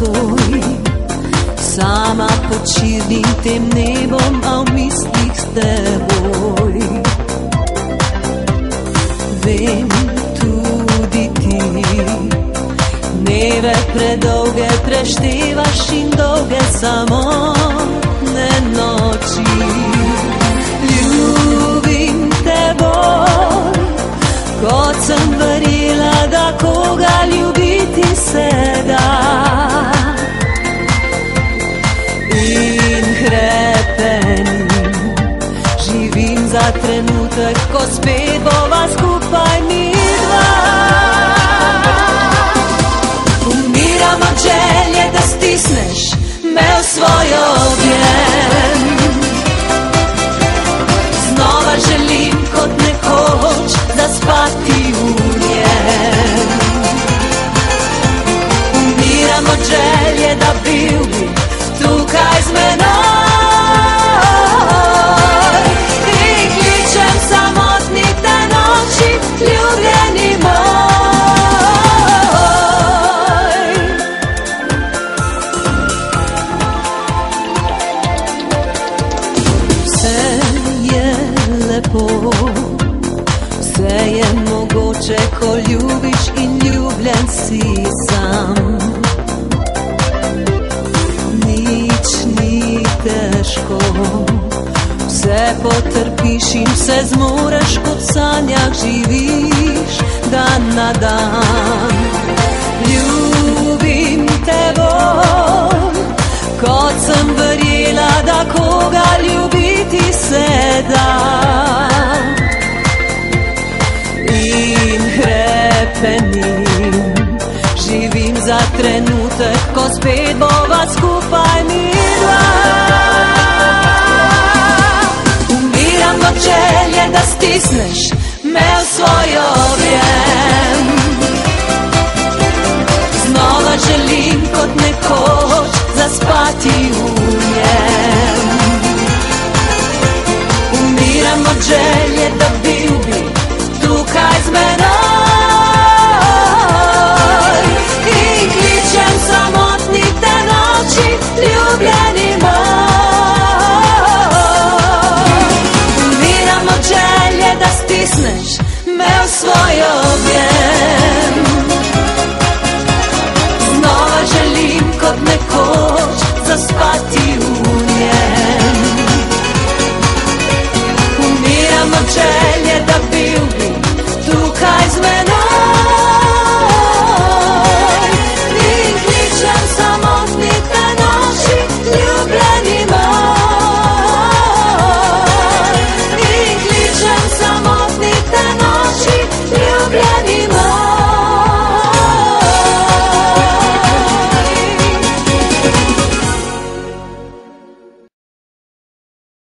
nocoj. Sama pod širnim tem nebom, a v mislih s teboj. Vem tudi ti, dneve predolge preštevaš in dolge samo ne noči. Za trenutek, ko spet bova skupaj mi dva. Umiram od želje, da stisneš me v svojo objem. Znova želim kot nekoč zaspati v njem. Umiram od želje, da bil Vse je lepo, vse je mogoče, ko ljubiš in ljubljen si sam. Nič ni težko, vse potrpiš in vse zmoreš, kot v sanjah živiš dan na dan. Ljubim te bolj, kot sem ljubiti se da. In hrepenim, živim za trenutek, ko spet bova skupaj mi dva. Umiram od želje, da stisneš me v svojo objem. Nemamo želje da bi